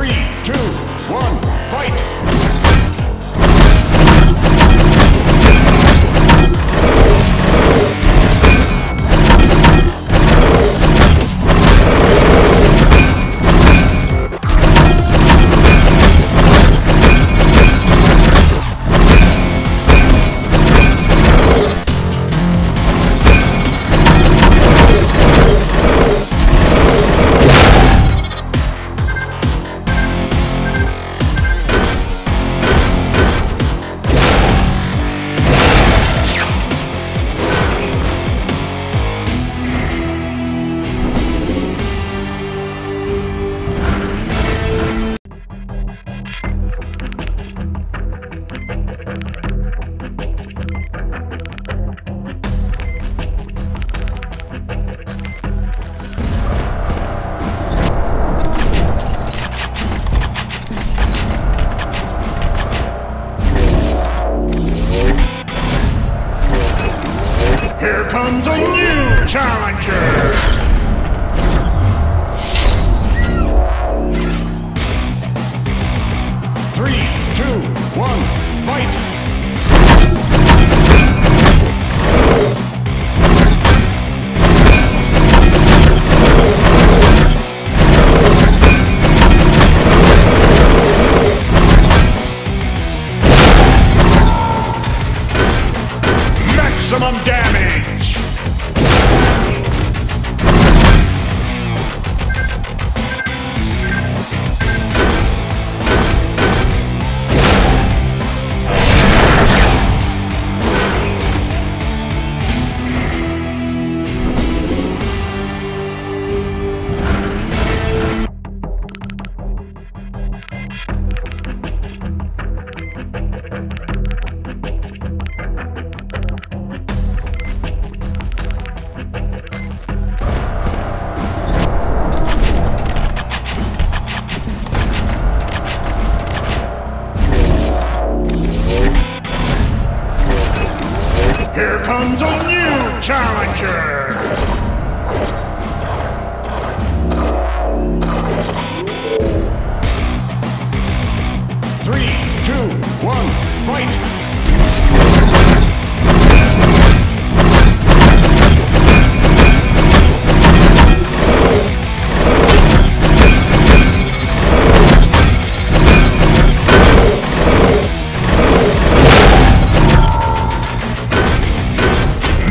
Three, two, one. One, fight! maximum damage! Fight!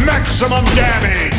maximum damage!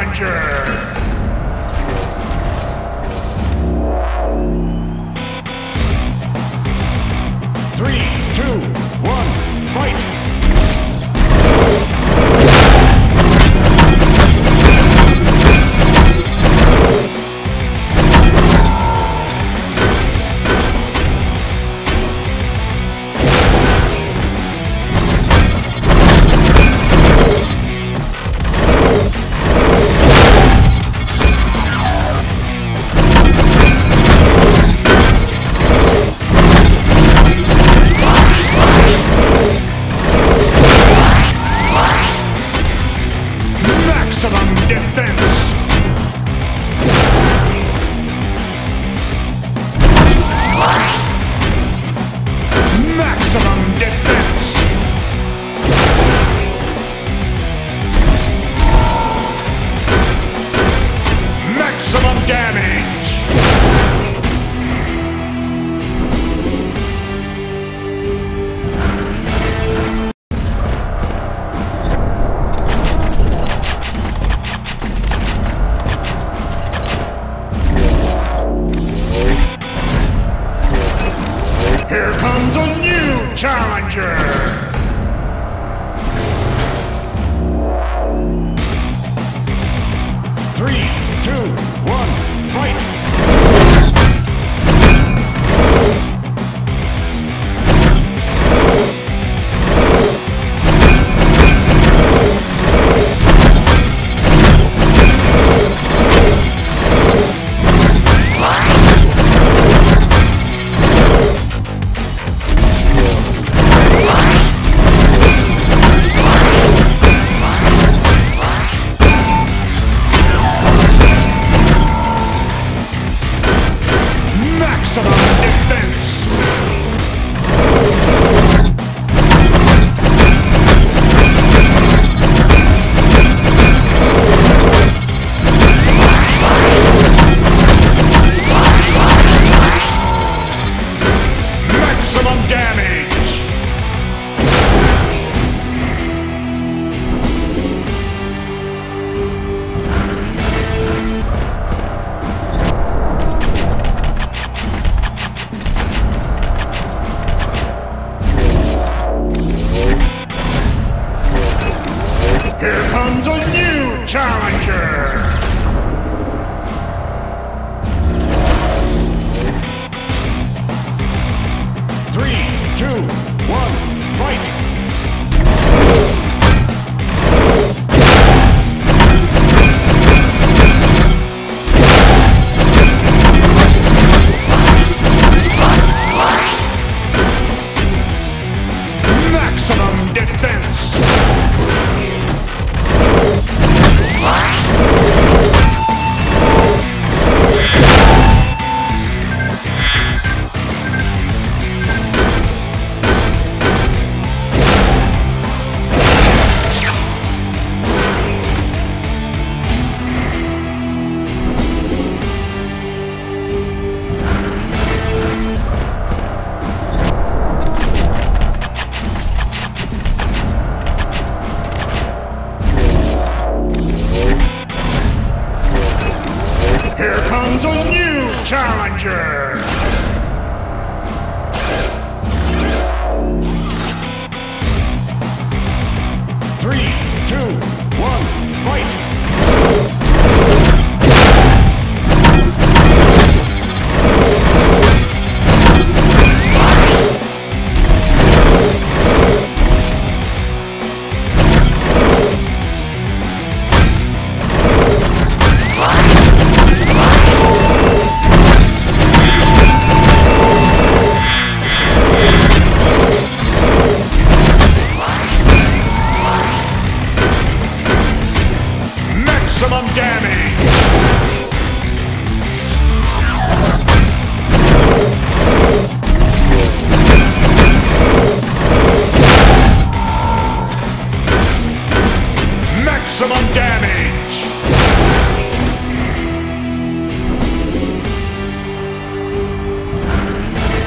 Conjure! Capture!